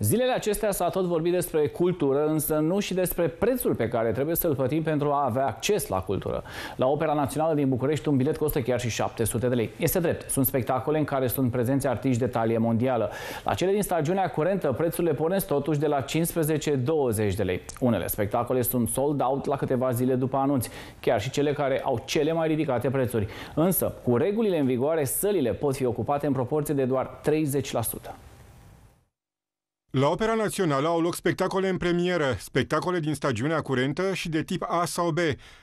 Zilele acestea s-a tot vorbit despre cultură, însă nu și despre prețul pe care trebuie să-l plătim pentru a avea acces la cultură. La Opera Națională din București un bilet costă chiar și 700 de lei. Este drept, sunt spectacole în care sunt prezenți artiști de talie mondială. La cele din stagiunea curentă, prețurile pornesc totuși de la 15-20 de lei. Unele spectacole sunt sold out la câteva zile după anunț, chiar și cele care au cele mai ridicate prețuri. Însă, cu regulile în vigoare, sălile pot fi ocupate în proporție de doar 30%. La Opera Națională au loc spectacole în premieră, spectacole din stagiunea curentă și de tip A sau B.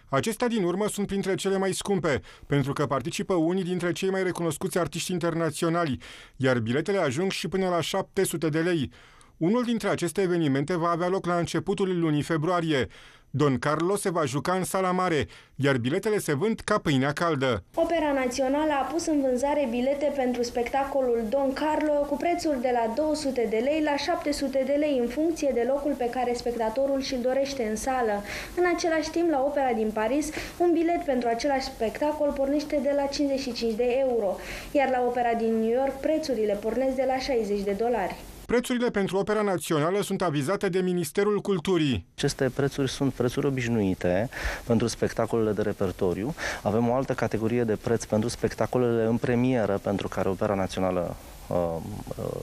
Acestea din urmă sunt printre cele mai scumpe, pentru că participă unii dintre cei mai recunoscuți artiști internaționali, iar biletele ajung și până la 700 de lei. Unul dintre aceste evenimente va avea loc la începutul lunii februarie. Don Carlo se va juca în sala mare, iar biletele se vând ca pâinea caldă. Opera Națională a pus în vânzare bilete pentru spectacolul Don Carlo cu prețuri de la 200 de lei la 700 de lei în funcție de locul pe care spectatorul și-l dorește în sală. În același timp, la Opera din Paris, un bilet pentru același spectacol pornește de la 55 de euro, iar la Opera din New York prețurile pornesc de la 60 de dolari. Prețurile pentru opera națională sunt avizate de Ministerul Culturii. Aceste prețuri sunt prețuri obișnuite pentru spectacolele de repertoriu. Avem o altă categorie de preț pentru spectacolele în premieră, pentru care Opera Națională Uh, uh,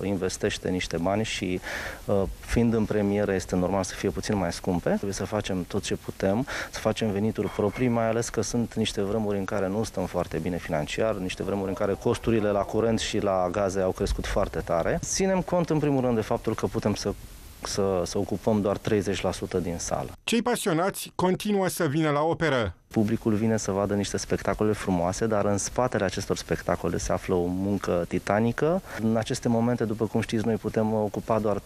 investește niște bani și uh, fiind în premieră este normal să fie puțin mai scumpe. Trebuie să facem tot ce putem, să facem venituri proprii, mai ales că sunt niște vremuri în care nu stăm foarte bine financiar, niște vremuri în care costurile la curent și la gaze au crescut foarte tare. Ținem cont în primul rând de faptul că putem să să, să ocupăm doar 30% din sală. Cei pasionați continuă să vină la operă. Publicul vine să vadă niște spectacole frumoase, dar în spatele acestor spectacole se află o muncă titanică. În aceste momente, după cum știți, noi putem ocupa doar 30%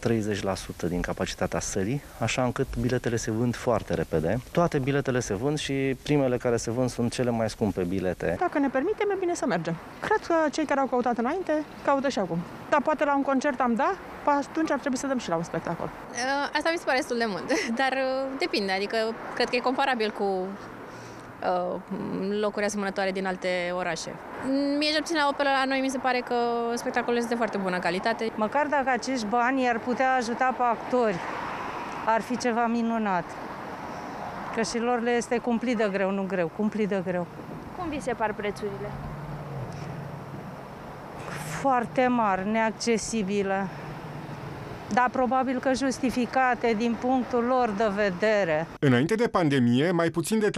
din capacitatea sălii, așa încât biletele se vând foarte repede. Toate biletele se vând și primele care se vând sunt cele mai scumpe bilete. Dacă ne permitem, e bine să mergem. Cred că cei care au căutat înainte, caută și acum. Dar poate la un concert am da, atunci ar trebui să dăm și la un spectacol. Uh, asta mi se pare destul de mult, dar uh, depinde, adică cred că e comparabil cu uh, locuri asemănătoare din alte orașe. Mie cel puțin la opera la noi mi se pare că spectacolul este de foarte bună calitate. Măcar dacă acești bani ar putea ajuta pe actori, ar fi ceva minunat. Că și lor le este cumplit de greu, nu greu, cumplit de greu. Cum vi se par prețurile? Foarte mari, neaccesibile dar probabil că justificate din punctul lor de vedere. Înainte de pandemie, mai puțin de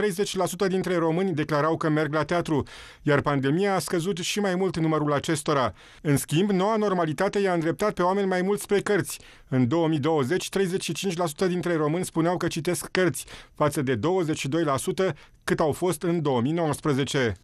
30% dintre români declarau că merg la teatru, iar pandemia a scăzut și mai mult numărul acestora. În schimb, noua normalitate i-a îndreptat pe oameni mai mult spre cărți. În 2020, 35% dintre români spuneau că citesc cărți, față de 22% cât au fost în 2019.